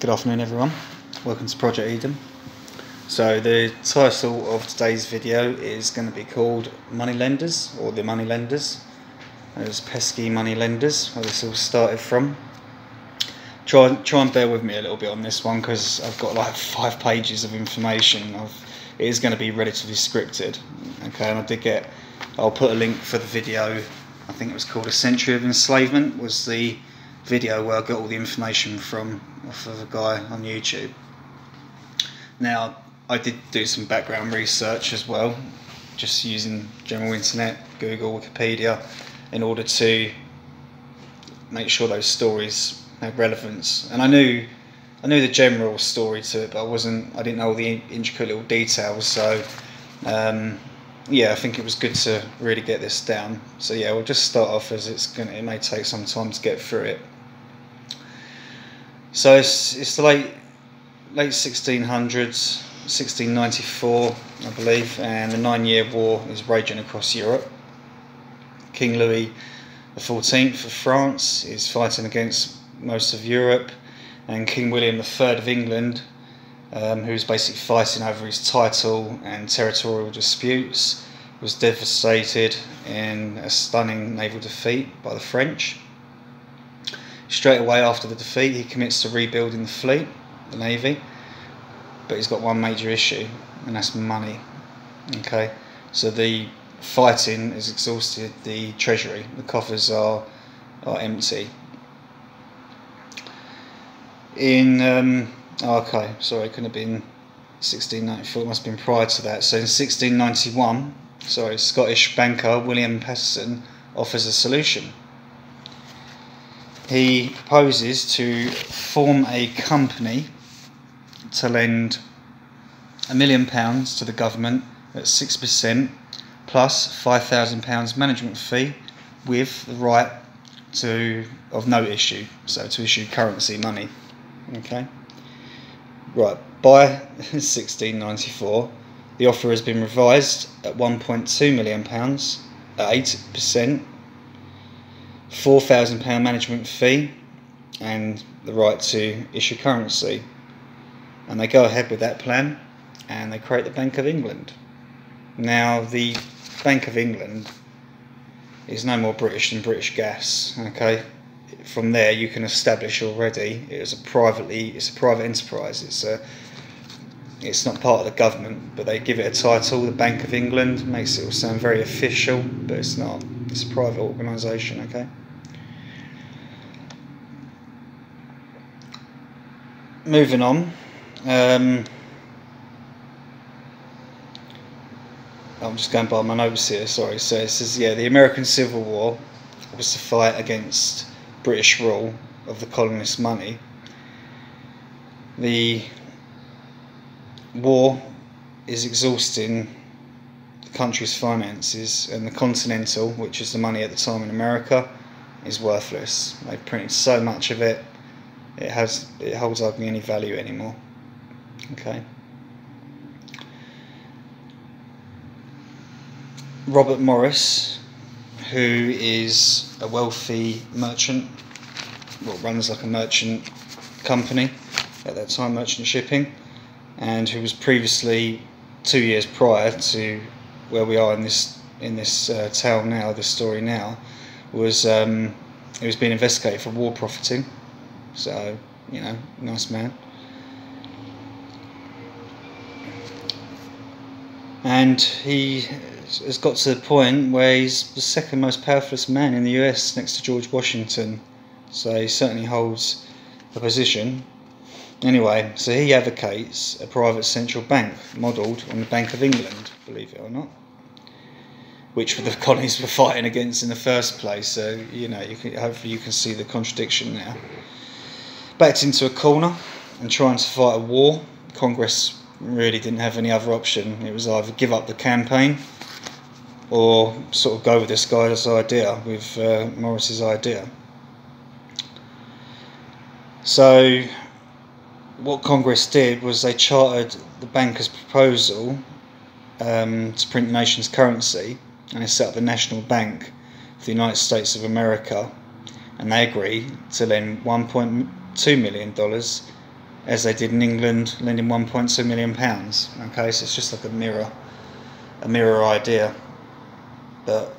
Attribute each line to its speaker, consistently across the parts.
Speaker 1: Good afternoon, everyone. Welcome to Project Eden. So, the title of today's video is going to be called Money Lenders or The Money Lenders. Those pesky money lenders, where this all started from. Try, try and bear with me a little bit on this one because I've got like five pages of information. I've, it is going to be relatively scripted. Okay, and I did get, I'll put a link for the video. I think it was called A Century of Enslavement, was the video where I got all the information from off of a guy on YouTube. Now, I did do some background research as well, just using general internet, Google, Wikipedia, in order to make sure those stories had relevance. And I knew, I knew the general story to it, but I wasn't, I didn't know all the intricate little details. So, um, yeah, I think it was good to really get this down. So yeah, we'll just start off as it's gonna. It may take some time to get through it. So it's it's the late late 1600s, 1694, I believe, and the Nine Year War is raging across Europe. King Louis XIV of France is fighting against most of Europe, and King William III of England, um, who's basically fighting over his title and territorial disputes, was devastated in a stunning naval defeat by the French. Straight away after the defeat, he commits to rebuilding the fleet, the navy, but he's got one major issue, and that's money. Okay, so the fighting has exhausted the treasury. The coffers are are empty. In um, oh, okay, sorry, it couldn't have been 1694. It must have been prior to that. So in 1691, sorry, Scottish banker William Paterson offers a solution he proposes to form a company to lend a million pounds to the government at 6% plus £5,000 management fee with the right to of no issue, so to issue currency money. Okay. Right, by 1694, the offer has been revised at 1.2 million pounds at 8% £4,000 management fee and the right to issue currency. And they go ahead with that plan and they create the Bank of England. Now, the Bank of England is no more British than British Gas, okay? From there, you can establish already it is a privately, it's a private enterprise. It's a, it's not part of the government, but they give it a title, the Bank of England, makes it all sound very official, but it's not. It's a private organisation, okay? Moving on. Um, I'm just going by my notes here, sorry. So it says, yeah, the American Civil War was to fight against British rule of the colonists' money. The war is exhausting the country's finances, and the Continental, which is the money at the time in America, is worthless. They've printed so much of it it has it holds hardly any value anymore. Okay. Robert Morris, who is a wealthy merchant, well runs like a merchant company at that time, merchant shipping, and who was previously two years prior to where we are in this in this uh, tale now, this story now, was um, he was being investigated for war profiting so, you know, nice man. And he has got to the point where he's the second most powerful man in the US next to George Washington. So he certainly holds a position. Anyway, so he advocates a private central bank modelled on the Bank of England, believe it or not, which the colonies were fighting against in the first place. So you know, you can, hopefully you can see the contradiction now backed into a corner and trying to fight a war. Congress really didn't have any other option. It was either give up the campaign or sort of go with this guy's idea, with uh, Morris's idea. So, what Congress did was they chartered the banker's proposal um, to print the nation's currency and they set up the National Bank for the United States of America and they agree to lend 1.2 million dollars as they did in England, lending 1.2 million pounds. Okay, so it's just like a mirror, a mirror idea. But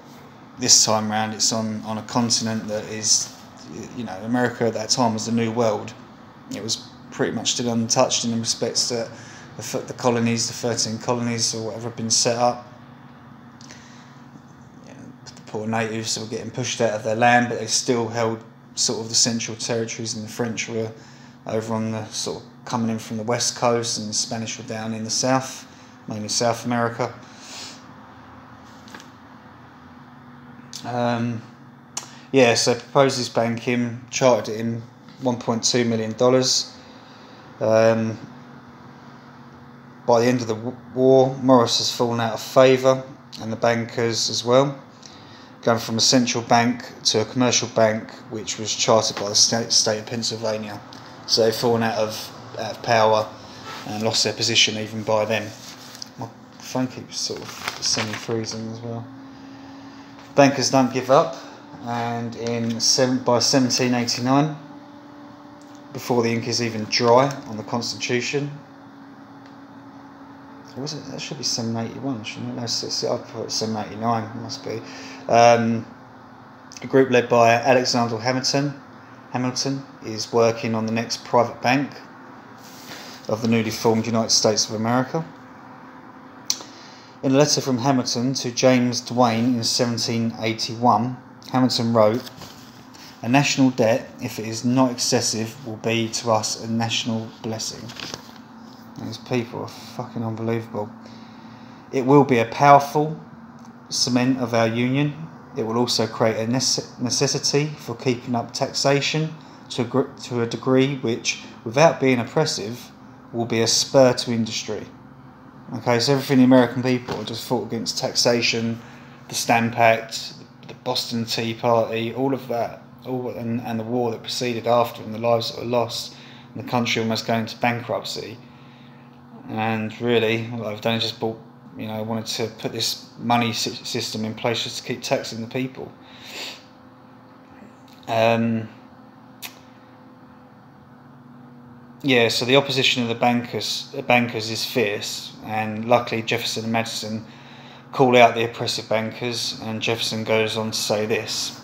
Speaker 1: this time round, it's on on a continent that is, you know, America at that time was the new world. It was pretty much still untouched in the respects that the, the colonies, the 13 colonies or whatever, had been set up. Poor natives were getting pushed out of their land, but they still held sort of the central territories, and the French were over on the sort of coming in from the west coast, and the Spanish were down in the south, mainly South America. Um, yeah, so proposed this banking, chartered it in $1.2 million. Um, by the end of the war, Morris has fallen out of favour, and the bankers as well, going from a central bank to a commercial bank, which was chartered by the state, of Pennsylvania. So they've fallen out of, out of power and lost their position even by then. My phone keeps sort of semi freezing as well. Bankers don't give up, and in seven, by 1789, before the ink is even dry on the Constitution, was it? That should be 781, shouldn't it? No, I put 789, must be. Um, a group led by Alexander Hamilton. Hamilton is working on the next private bank of the newly formed United States of America. In a letter from Hamilton to James Duane in 1781, Hamilton wrote, A national debt, if it is not excessive, will be to us a national blessing. These people are fucking unbelievable. It will be a powerful cement of our union. It will also create a necessity for keeping up taxation to a, to a degree which, without being oppressive, will be a spur to industry. Okay, so everything the American people just fought against taxation, the Stamp Act, the Boston Tea Party, all of that, all and, and the war that preceded after, and the lives that were lost, and the country almost going into bankruptcy and really what I've done is just bought you know wanted to put this money system in place just to keep taxing the people. Um, yeah so the opposition of the bankers bankers is fierce. And luckily Jefferson and Madison call out the oppressive bankers. And Jefferson goes on to say this